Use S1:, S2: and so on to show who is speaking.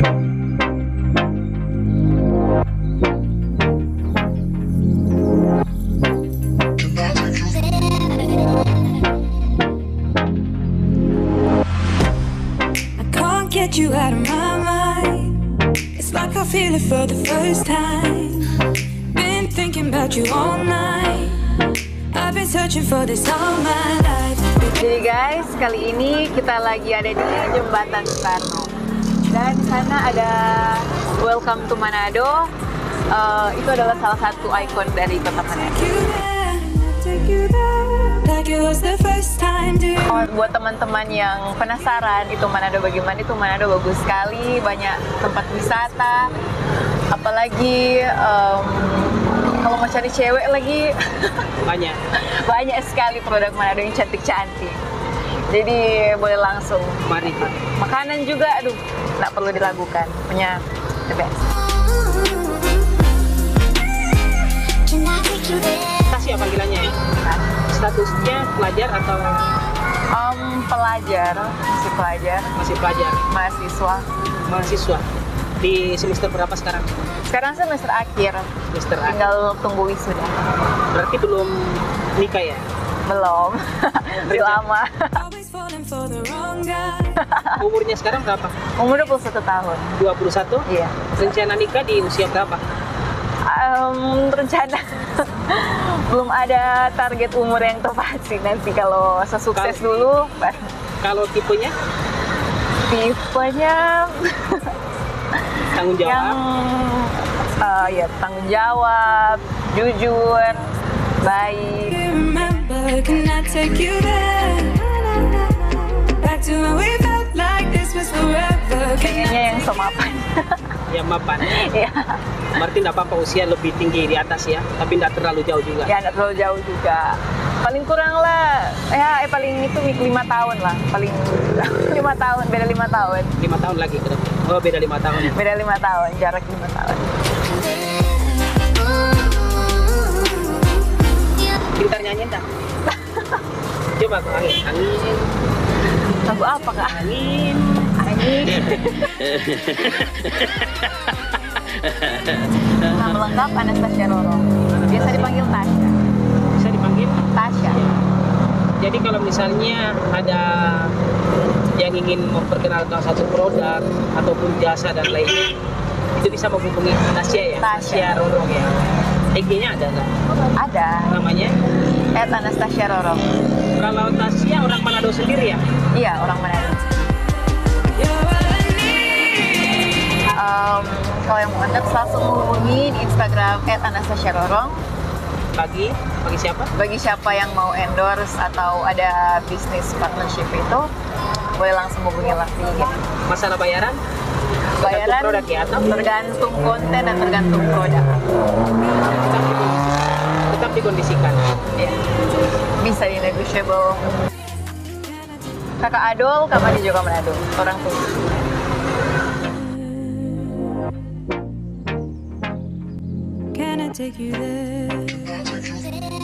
S1: I can't get you out of my mind. It's like I feel it for the first time. Been thinking about you all night. I've been searching for this all my life.
S2: Jadi guys, kali ini kita lagi ada di Jembatan Soekarno. Dan di sana ada Welcome to Manado. Eh, itu adalah salah satu ikon dari kota Manado. Oh, buat teman-teman yang penasaran itu Manado bagaimana itu Manado bagus sekali banyak tempat wisata apalagi em, kalau mau cari cewek lagi
S3: banyak
S2: banyak sekali produk Manado yang cantik-cantik jadi boleh langsung.
S3: Mari.
S2: Makanan juga aduh nggak perlu diragukan. Punya the best.
S3: Kasih ya panggilannya ya? Statusnya pelajar atau?
S2: Em, pelajar. Masih pelajar.
S3: Masih pelajar.
S2: Mahasiswa.
S3: Mahasiswa. Di semester berapa sekarang?
S2: Sekarang semester akhir.
S3: Semester akhir.
S2: Tinggal tunggu wisuda.
S3: Berarti belum nikah ya
S2: belum. Masih lama.
S3: Umurnya sekarang berapa?
S2: Umur 21 tahun.
S3: 21
S2: iya.
S3: Rencana nikah di usia berapa?
S2: Em, rencana belum ada target umur yang tepat sih nanti kalau sesukses dulu. baru
S3: kalau tipenya?
S2: Tipenya
S3: tanggung jawab.
S2: Yang eh, ya tanggung jawab jujur baik
S1: Remember, can I take you there? Back to when we felt like this was forever.
S2: Kayaknya yang semapan
S3: yang mapan
S2: ya
S3: berarti tidak apa-apa usia lebih tinggi di atas ya tapi tidak terlalu jauh juga.
S2: Ya nggak terlalu jauh juga. Paling kurang lah ya eh, paling itu lima tahun lah paling lima tahun beda lima tahun.
S3: Lima tahun lagi ke depan. oh beda lima tahun.
S2: Beda lima tahun jarak lima tahun
S3: aku angin
S2: lagu apa kak
S3: angin
S2: angin nama lengkap Anastasia Roro biasa dipanggil Tasya
S3: bisa dipanggil
S2: Tasya
S3: Jadi kalau misalnya ada yang ingin memperkenalkan satu produk ataupun jasa dan lainnya, itu bisa menghubungi Tasya ya?
S2: Tasya.
S3: Rorong ya. IG-nya ada nggak?
S2: ada
S3: Namanya?
S2: At Anastasia Roro
S3: Kalau Tasya orang Manado sendiri ya?
S2: iya orang Manado. Em, kalau yang mau anda langsung menghubungi di Instagram at Anastasia Rorong
S3: Bagi? Bagi siapa?
S2: bagi siapa yang mau endorse atau ada bisnis partnership itu boleh langsung hubungi Lafti gitu.
S3: Masalah bayaran?
S2: bayaran
S3: produk ya, atau?
S2: tergantung konten dan tergantung produk
S3: Tetap, di- dikondisikan.
S2: ya bisa di negotiable kakak Adol kak Madi juga Manado orang tuh
S1: Can I take you there?